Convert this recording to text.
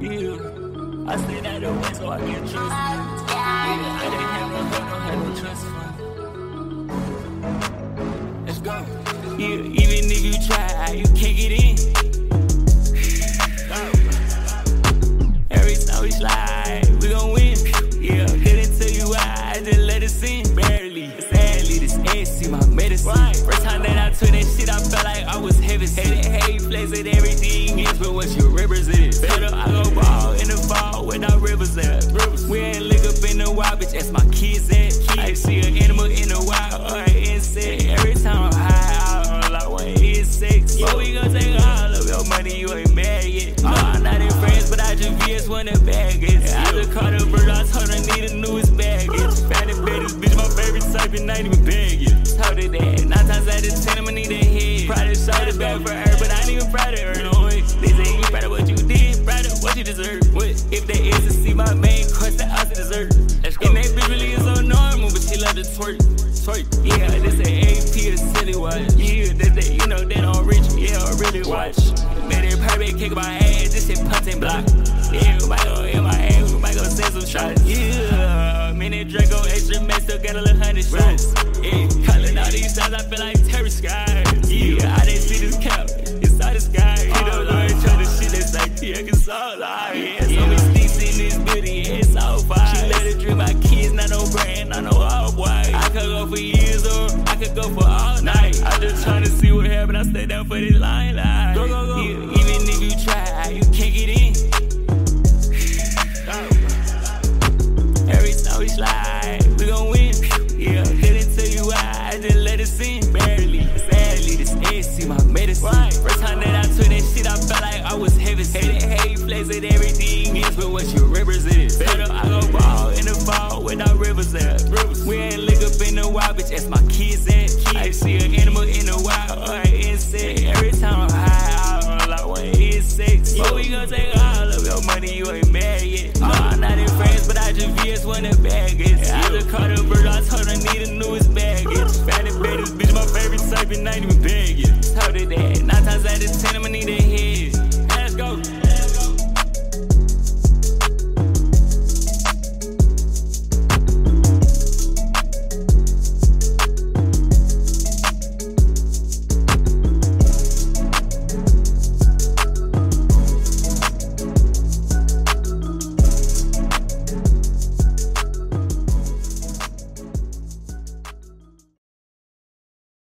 Yeah. I stayed out the way so I get trust. Yeah, I didn't have no don't have no trust fund. Let's go. Yeah, even if you try, you can't get in. Every time we slide, we gon' win. Yeah, couldn't tell you why, I just let us in. Barely, sadly, this my medicine. Right. First time that I took that shit, I felt like I was heavy. Flex and everything is, but what your rivers is. Better I go ball in the fall without rivers at. We ain't lick up in the wild, bitch, that's my kids at. I see an animal in the wild or an insect. Every time I'm high, I don't like one insect. But we gon' take all of your money, you ain't mad yet. No, I'm not in France, but I just VS when the bag is. I just caught a bird, I told her I need a newest baggage. It baddest bitch, my favorite type, and ain't even bag yet. Told her that, nine times out of ten, I'ma need a head. Probably shot it back for her, twerk. Twerk. Yeah, this a AP, a silly watch. Yeah, that, that, you know, they don't reach. Yeah, I really watch. Man, they probably kick my ass, this punch and block. Yeah, we might go in my ass, we might go send some shots. Yeah, minute Draco, extra man, still got a little hundred shots. Yeah, calling all these shots, I feel like terror skies. I could go for years or I could go for all night. I just tryna see what happen, I stay down for this line, line. Go, go, go. Even if you try, you can't get in. Every time we slide, we gon' win. Yeah, couldn't tell you why, I just let us in. Barely, sadly, this ass see my medicine. Right. First time that I took that shit, I felt like I was heavy. Hated, hate, flex and everything is, but what rivers is. Better I without rivers at. Rivers. We ain't lick up in the wild, bitch. That's my kids at. Kids. I see an animal in the wild or an insect. Every time I'm high, I run like one insect. But we gon' take all of your money, you ain't mad yet. Uh. No, I'm not in France, but I just VS one of baggage. I just caught a bird, I told her need a newest baggage. Fatty baddest bitch, my favorite type, and ain't even begging. Told her that. Nine times out of ten, I'ma need it.